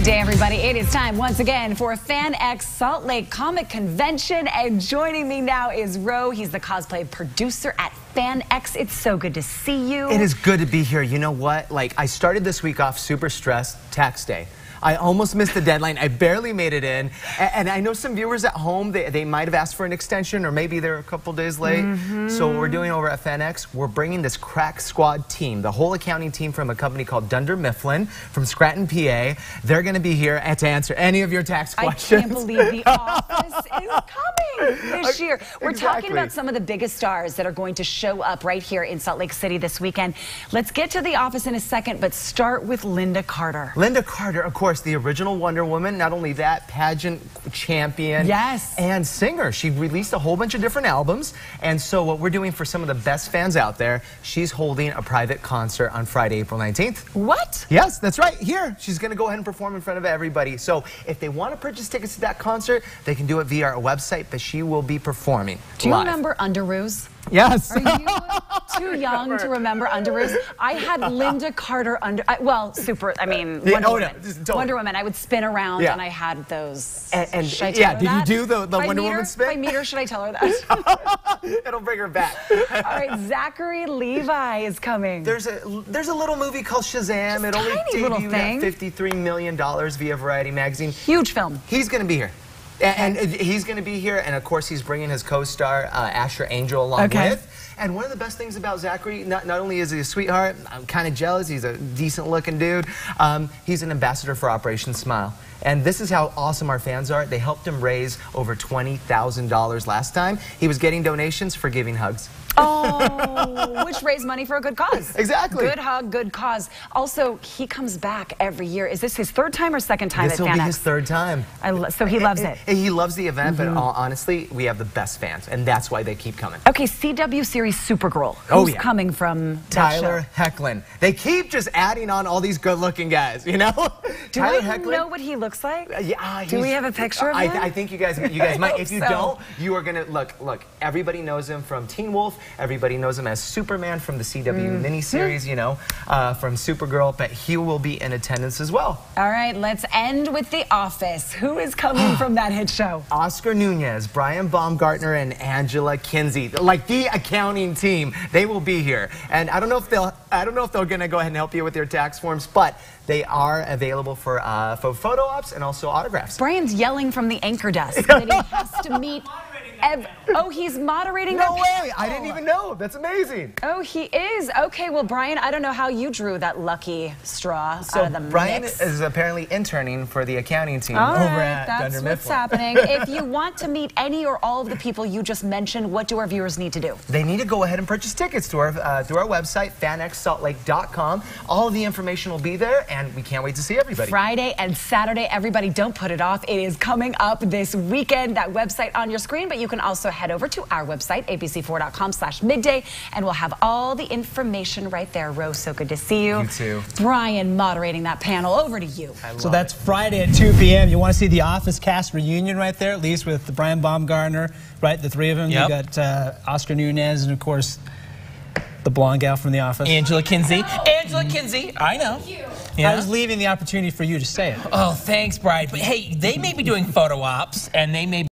Good day, everybody. It is time once again for FanX Salt Lake Comic Convention. And joining me now is Ro. He's the cosplay producer at FanX. It's so good to see you. It is good to be here. You know what? Like, I started this week off super stressed, tax day. I almost missed the deadline. I barely made it in. And, and I know some viewers at home, they, they might have asked for an extension or maybe they're a couple days late. Mm -hmm. So what we're doing over at FanX, we're bringing this crack squad team, the whole accounting team from a company called Dunder Mifflin from Scranton, PA. They're going to be here to answer any of your tax questions. I can't believe the office is coming this year. We're exactly. talking about some of the biggest stars that are going to show up right here in Salt Lake City this weekend. Let's get to the office in a second, but start with Lynda Carter. Lynda Carter, of course course, the original Wonder Woman. Not only that, pageant champion. Yes. And singer. She released a whole bunch of different albums. And so what we're doing for some of the best fans out there, she's holding a private concert on Friday, April 19th. What? Yes, that's right. Here. She's going to go ahead and perform in front of everybody. So if they want to purchase tickets to that concert, they can do it via our website, but she will be performing Do you live. remember Underoos? Yes. Are you too young to remember Underoos? I had Lynda Carter under, I, well, super, I mean, Wonder, oh, Woman. No, Wonder Woman. I would spin around yeah. and I had those. And, and yeah, did you do the, the Wonder Woman spin? If I meet her, should I tell her that? It'll bring her back. All right, Zachary Levi is coming. There's a there's a little movie called Shazam. Just it only debuted at $53 million via Variety magazine. Huge film. He's going to be here. And, and he's going to be here, and of course he's bringing his co-star uh, Asher Angel along okay. with. And one of the best things about Zachary, not, not only is he a sweetheart, I'm kind of jealous, he's a decent looking dude, um, he's an ambassador for Operation Smile. And this is how awesome our fans are. They helped him raise over $20,000 last time. He was getting donations for giving hugs. Oh, which raised money for a good cause. Exactly. Good hug, good cause. Also, he comes back every year. Is this his third time or second time this at will be his third time. so he loves it. He loves the event, mm -hmm. but mm-hmm. honestly, we have the best fans, and that's why they keep coming. Okay, CW series Supergirl. Oh, Who's oh, yeah. coming from Tyler Hoechlin. They keep just adding on all these good-looking guys, you know? Do Tyler Hoechlin, know what he looks like? Uh, yeah. Do we have a picture of him? I, I think you guys, you guys might. If you so. don't, you are gonna look. Look, everybody knows him from Teen Wolf. Everybody knows him as Superman from the CW mm. miniseries, you know, uh, from Supergirl, but he will be in attendance as well. All right, let's end with The Office. Who is coming from that hit show? Oscar Nunez, Brian Baumgartner, and Angela Kinsey, like the accounting team. They will be here, and I don't know if they'll, I don't know if they're gonna go ahead and help you with your tax forms, but they are available for uh, for photo ops and also autographs. Brian's yelling from the anchor desk that he has to meet Ev oh, he's moderating No way! I didn't even know. That's amazing. Oh, he is. Okay, well, Brian, I don't know how you drew that lucky straw so out of the Brian mix. is apparently interning for the accounting team all over right, at that's Dunder what's happening. if you want to meet any or all of the people you just mentioned, what do our viewers need to do? They need to go ahead and purchase tickets to our uh, through our website, fanxsaltlake.com. All the information will be there, and we can't wait to see everybody. Friday and Saturday, everybody, don't put it off. It is coming up this weekend. That website on your screen, but you can also head over to our website, abc4.com slash midday, and we'll have all the information right there. Rose, so good to see you. You too. Brian moderating that panel. Over to you. So that's Friday at 2 p.m. You want to see the Office cast reunion right there, at least with Brian Baumgartner, right? The three of them. Yep. You got uh, Oscar Nunez and, of course, the blonde gal from The Office. Angela Kinsey. Angela Kinsey. I know. Yeah? I was leaving the opportunity for you to say it. Oh, thanks, Brian. But hey, they may be doing photo ops, and they may